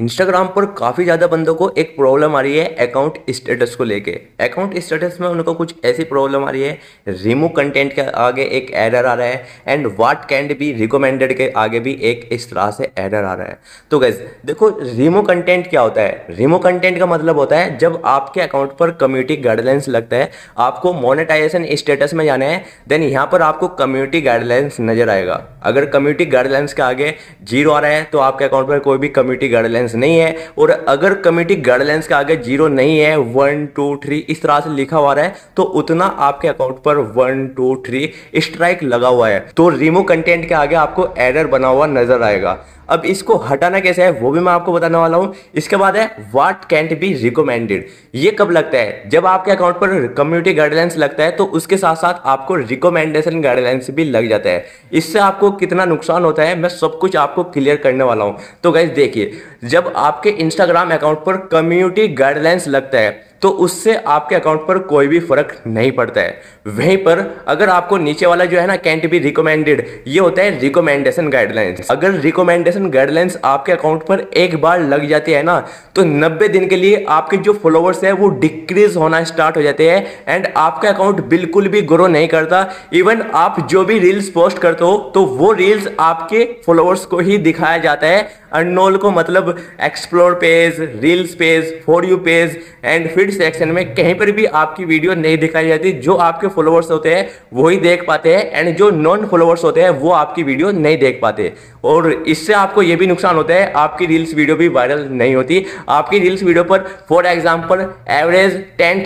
Instagram पर काफ़ी ज़्यादा बंदों को एक प्रॉब्लम आ रही है अकाउंट स्टेटस को लेके। अकाउंट स्टेटस में उनको कुछ ऐसी प्रॉब्लम आ रही है रिमूव कंटेंट के आगे एक एरर आ रहा है and what can be recommended के आगे भी एक इस तरह से एरर आ रहा है। तो गैस देखो रिमूव कंटेंट क्या होता है? रिमूव कंटेंट का मतलब होता है जब आपके अकाउंट पर कम्युनिटी गाइडलाइंस लगता है, आपको मोनेटाइजेशन स्टेटस में जाना है देन यहाँ पर आपको कम्युनिटी गाइडलाइंस नज़र आएगा। अगर कम्युनिटी गाइडलाइंस के आगे ज़ीरो आ रहा है तो आपके अकाउंट पर कोई भी कम्युनिटी गाइडलाइंस गाइडलाइंस नहीं है और अगर कमिटी गाइडलाइंस के आगे ज़ीरो नहीं है वन टू थ्री इस तरह से लिखा हुआ है तो उतना आपके अकाउंट पर वन टू थ्री स्ट्राइक लगा हुआ है। तो रिमो कंटेंट के आगे आपको एरर बना हुआ नज़र आएगा। अब इसको हटाना कैसे है, वो भी मैं आपको बताने वाला हूँ। इसके बाद है वाट कैंट बी रिकमेंडेड ये कब लगता है? जब आपके अकाउंट पर कम्युनिटी गाइडलाइंस लगता है तो उसके साथ साथ आपको रिकमेंडेशन गाइडलाइंस भी लग जाता है। इससे आपको कितना नुकसान होता है, मैं सब कुछ आपको क्लियर करने वाला हूँ। तो गाइज़ देखिए, जब आपके इंस्टाग्राम अकाउंट पर कम्युनिटी गाइडलाइंस लगता है तो उससे आपके अकाउंट पर कोई भी फ़र्क नहीं पड़ता है। वहीं पर अगर आपको नीचे वाला जो है ना कैंट बी रिकमेंडेड ये होता है रिकमेंडेशन गाइडलाइंस अगर रिकमेंडेशन गाइडलाइंस आपके अकाउंट पर एक बार लग जाती है ना तो 90 दिन के लिए आपके जो फॉलोवर्स है, वो डिक्रीज होना स्टार्ट हो जाते हैं एंड आपका अकाउंट बिल्कुल भी ग्रो नहीं करता। इवन आप जो भी रील्स पोस्ट करते हो तो वो रील्स आपके फॉलोअर्स को ही दिखाया जाता है। अनोल को मतलब explore page reels page for you page and feed section में कहीं पर भी आपकी वीडियो नहीं दिखाई जाती, जो आपके फॉलोअर्स होते हैं, वही देख पाते हैं एंड जो नॉन फॉलोअर्स होते हैं, वो आपकी वीडियो नहीं देख पाते। और इससे आपको ये भी नुकसान होता है, आपकी रील्स वीडियो भी वायरल नहीं होती। आपकी रील्स वीडियो पर फॉर एग्ज़ाम्पल एवरेज टेन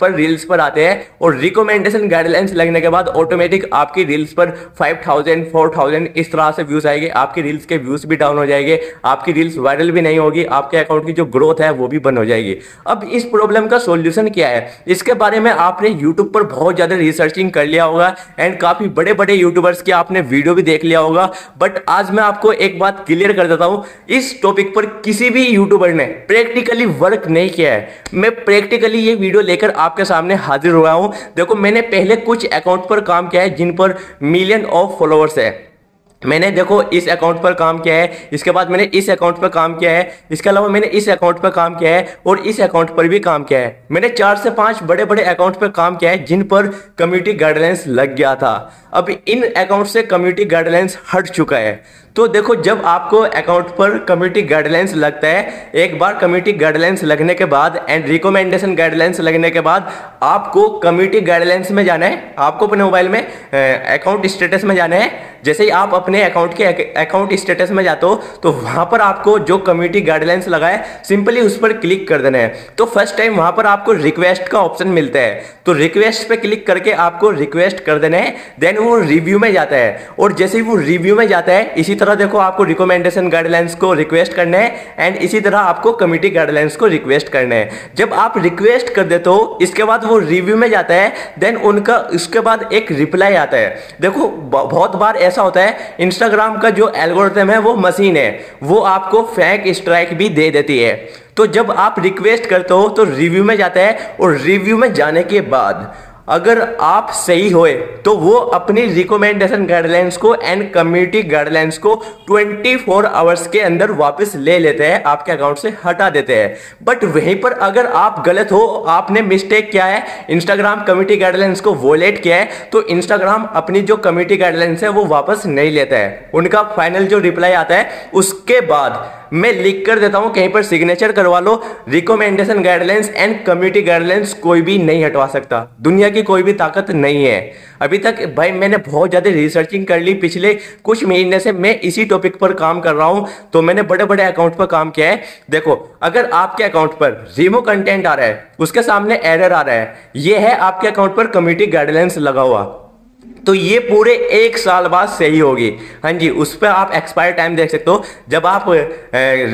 पर रील्स पर आते हैं, और रिकमेंडेशन गाइडलाइंस लगने के बाद ऑटोमेटिक आपकी रील्स पर फाइव थाउज़ेंड इस तरह से व्यूज़ आएँगे। आपकी रील्स के व्यूज़ भी डाउन हो जाएँगे, आपकी रील्स वायरल भी नहीं होगी, आपके अकाउंट की जो ग्रोथ है, वो भी बंद हो जाएगी। अब इस प्रॉब्लम का सोल्यूशन क्या है? इसके बारे में आपने यूट्यूब पर बहुत ज़्यादा रिसर्चिंग कर लिया होगा एंड काफ़ी बड़े बड़े यूट्यूबर्स की आपने वीडियो भी देख लिया होगा। बट आज मैं आपको एक बात क्लियर कर देता हूँ, इस टॉपिक पर किसी भी यूट्यूबर ने प्रैक्टिकली वर्क नहीं किया है। मैं प्रैक्टिकली ये वीडियो लेकर आपके सामने हाजिर हुआ हूँ। देखो, मैंने पहले कुछ अकाउंट पर काम किया है जिन पर मिलियन ऑफ़ फॉलोअर्स है। मैंने देखो इस अकाउंट पर काम किया है, इसके बाद मैंने इस अकाउंट पर काम किया है, इसके अलावा मैंने इस अकाउंट पर काम किया है और इस अकाउंट पर भी काम किया है। मैंने चार से पाँच बड़े बड़े अकाउंट पर काम किया है जिन पर कम्युनिटी गाइडलाइंस लग गया था। अब इन अकाउंट से कम्युनिटी गाइडलाइंस हट चुका है। तो देखो, जब आपको अकाउंट पर कम्युनिटी गाइडलाइंस लगता है, एक बार कम्युनिटी गाइडलाइंस लगने के बाद एंड रिकमेंडेशन गाइडलाइंस लगने के बाद आपको कम्युनिटी गाइडलाइंस में जाना है, आपको अपने मोबाइल में अकाउंट स्टेटस में जाना है। जैसे ही आप अपने अकाउंट के अकाउंट स्टेटस में जाते हो तो वहाँ पर आपको जो कम्युनिटी गाइडलाइंस लगा है सिंपली उस पर क्लिक कर देना है। तो फ़र्स्ट टाइम वहाँ पर आपको रिक्वेस्ट का ऑप्शन मिलता है। तो रिक्वेस्ट पे क्लिक करके आपको रिक्वेस्ट कर देना है देन वो रिव्यू में जाता है। और जैसे ही वो रिव्यू में जाता है, इसी तरह देखो आपको रिकमेंडेशन गाइडलाइंस को रिक्वेस्ट करना है एंड इसी तरह आपको कमिटी गाइडलाइंस को रिक्वेस्ट करना है। जब आप रिक्वेस्ट कर देते हो, इसके बाद वो रिव्यू में जाता है देन उनका, उसके बाद एक रिप्लाई आता है। देखो बहुत बार ऐसा होता है इंस्टाग्राम का जो एल्गोरिथम है, वो मशीन है। वो आपको फैक स्ट्राइक भी दे देती है। तो जब आप रिक्वेस्ट करते हो तो रिव्यू में जाता है, और रिव्यू में जाने के बाद अगर आप सही होए तो वो अपनी रिकमेंडेशन गाइडलाइंस को एंड कम्युनिटी गाइडलाइंस को 24 आवर्स के अंदर वापस ले लेते हैं, आपके अकाउंट से हटा देते हैं। बट वहीं पर अगर आप गलत हो, आपने मिस्टेक किया है इंस्टाग्राम कम्युनिटी गाइडलाइंस को वोलेट किया है तो इंस्टाग्राम अपनी जो कम्युनिटी गाइडलाइंस है, वो वापस नहीं लेता है। उनका फाइनल जो रिप्लाई आता है, उसके बाद मैं लिख कर देता हूँ, कहीं पर सिग्नेचर करवा लो recommendation guidelines and community guidelines कोई भी नहीं हटवा सकता। दुनिया की कोई भी ताकत नहीं है। अभी तक भाई मैंने बहुत ज़्यादा रिसर्चिंग कर ली। पिछले कुछ महीने से मैं इसी टॉपिक पर काम कर रहा हूँ तो मैंने बड़े बड़े अकाउंट पर काम किया है। देखो, अगर आपके अकाउंट पर रिमो कंटेंट आ रहा है, उसके सामने एरर आ रहा है, ये है आपके अकाउंट पर कम्युनिटी गाइडलाइंस लगा हुआ। तो ये पूरे एक साल बाद सही होगी। हाँ जी, उस पर आप एक्सपायर टाइम देख सकते हो। जब आप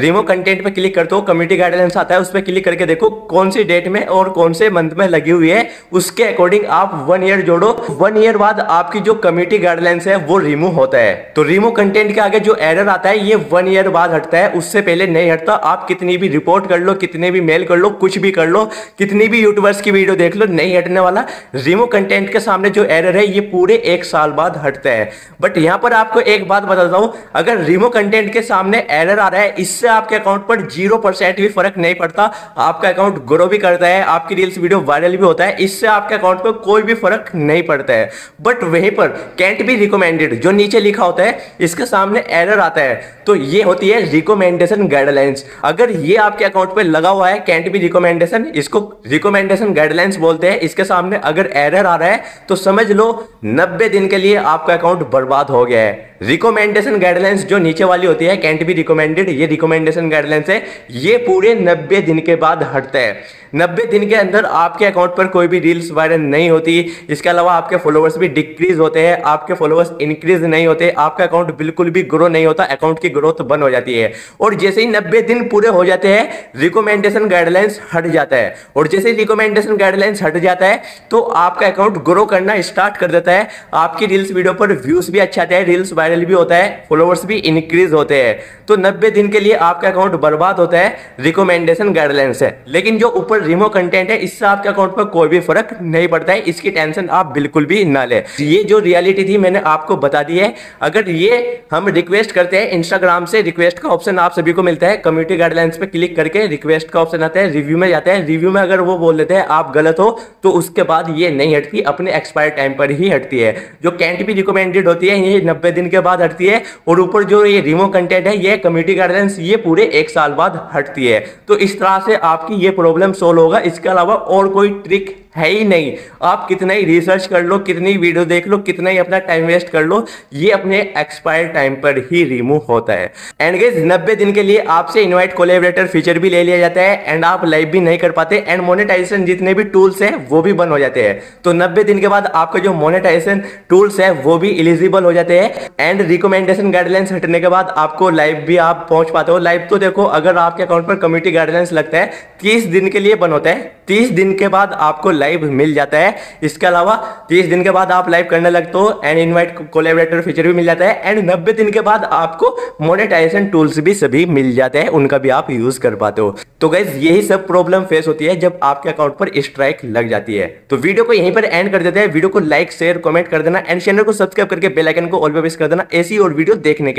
रिमो कंटेंट पे क्लिक करते हो कम्युनिटी गाइडलाइंस आता है, उस पर क्लिक करके देखो कौन सी डेट में और कौन से मंथ में लगी हुई है। उसके अकॉर्डिंग आप वन ईयर जोड़ो। वन ईयर बाद आपकी जो कम्युनिटी गाइडलाइंस है, वो रिमूव होता है। तो रिमो कंटेंट के आगे जो एरर आता है, ये वन ईयर बाद हटता है। उससे पहले नहीं हटता। आप कितनी भी रिपोर्ट कर लो, कितने भी मेल कर लो, कुछ भी कर लो, कितनी भी यूट्यूबर्स की वीडियो देख लो, नहीं हटने वाला। रिमो कंटेंट के सामने जो एरर है, ये पूरे एक साल बाद हटता है। बट यहाँ पर आपको एक बात बताता हूँ, अगर रिमो कंटेंट के सामने एरर आ रहा है, इससे आपके अकाउंट पर ज़ीरो परसेंट भी फ़र्क नहीं पड़ता। आपका अकाउंट ग्रो भी करता है, आपकी रील्स वीडियो वायरल भी होता है, इससे आपके अकाउंट पर कोई भी फ़र्क नहीं पड़ता है। बट वहीं पर कैंट बी रिकमेंडेड जो नीचे लिखा होता है, इसके सामने एरर आता है। तो ये होती है रिकमेंडेशन गाइडलाइंस अगर ये आपके अकाउंट पे लगा हुआ है कैंट बी रिकमेंडेशन इसको रिकमेंडेशन गाइडलाइंस बोलते हैं। इसके सामने अगर एरर आ रहा है तो समझ लो 90 दिन के लिए आपका अकाउंट बर्बाद हो गया है। रिकमेंडेशन गाइडलाइंस जो नीचे वाली होती है कैंट बी रिकमेंडेड ये रिकमेंडेशन गाइडलाइंस है, ये पूरे 90 दिन के बाद हटता है। 90 दिन के अंदर आपके अकाउंट पर कोई भी रील्स वायरल नहीं होती, इसके अलावा आपके फॉलोअर्स भी डिक्रीज होते हैं, आपके फॉलोअर्स इंक्रीज नहीं होते, आपका अकाउंट बिल्कुल भी ग्रो नहीं होता अकाउंट की ग्रोथ बंद हो जाती है। और जैसे ही नब्बे दिन पूरे हो जाते हैं रिकमेंडेशन गाइडलाइंस हट जाता है। और जैसे ही रिकमेंडेशन गाइडलाइंस हट जाता है तो आपका अकाउंट ग्रो करना स्टार्ट कर देता है। आपकी रील्स वीडियो पर व्यूज़ भी अच्छा आता है रील्स वायरल भी होता है फॉलोअर्स भी इंक्रीज होते हैं। तो नब्बे दिन के लिए आपका अकाउंट बर्बाद होता है रिकमेंडेशन गाइडलाइंस है। लेकिन जो ऊपर रिमो कंटेंट है, इससे आपके अकाउंट पर कोई भी फ़र्क नहीं पड़ता है, इसकी टेंशन आप बिल्कुल भी ना ले। ये जो रियलिटी थी, मैंने आपको बता दी है। अगर ये हम रिक्वेस्ट करते हैं इंस्टाग्राम से रिक्वेस्ट का ऑप्शन आप सभी को मिलता है। कम्युनिटी गाइडलाइंस पे क्लिक करके रिक्वेस्ट का ऑप्शन आता है रिव्यू में जाता है। रिव्यू में अगर वो बोल देते हैं, आप गलत हो तो उसके बाद ये नहीं हटती, अपने एक्सपायर टाइम पर ही हटती है। जो कैंट भी रिकमेंडेड होती है, ये नब्बे दिन के बाद हटती है और ऊपर जो ये रिमो कंटेंट है, ये कम्युनिटी गाइडलाइंस ये पूरे एक साल बाद हटती है। तो इस तरह से आपकी ये प्रॉब्लम सोल्व होगा। इसके अलावा और कोई ट्रिक है ही नहीं। आप कितना ही रिसर्च कर लो, कितनी वीडियो देख लो, कितना ही अपना टाइम वेस्ट कर लो, ये अपने एक्सपायर टाइम पर ही रिमूव होता है। एंड गेज नब्बे दिन के लिए आपसे इनवाइट कोलेबरेटर फीचर भी ले लिया जाता है एंड आप लाइव भी नहीं कर पाते एंड मोनेटाइजेशन जितने भी टूल्स हैं, वो भी बंद हो जाते हैं। तो नब्बे दिन के बाद आपका जो मोनेटाइजेशन टूल्स है, वो भी इलिजिबल हो जाते हैं एंड रिकमेंडेशन गाइडलाइंस हटने के बाद आपको लाइव भी आप पहुँच पाते हो। लाइव तो देखो, अगर आपके अकाउंट पर कम्युनिटी गाइडलाइंस लगता है, तीस दिन के लिए बंद होता है। तीस दिन के बाद आपको लाइव मिल जाता है। इसके अलावा तीस दिन के बाद आप लाइव करने लगते हो एंड इनवाइट कोलेबरेटर फीचर भी मिल जाता है एंड नब्बे दिन के बाद आपको मोनेटाइजेशन टूल्स भी सभी मिल जाते हैं, उनका भी आप यूज़ कर पाते हो। तो गैस यही सब प्रॉब्लम फेस होती है जब आपके अकाउंट पर स्ट्राइक लग जाती है। तो वीडियो को यहीं पर एंड कर देते हैं। वीडियो को लाइक शेयर कमेंट कर देना एंड चैनल को सब्सक्राइब करके बेल आइकन को ऑल पे प्रेस कर देना। ऐसी और वीडियो देखने के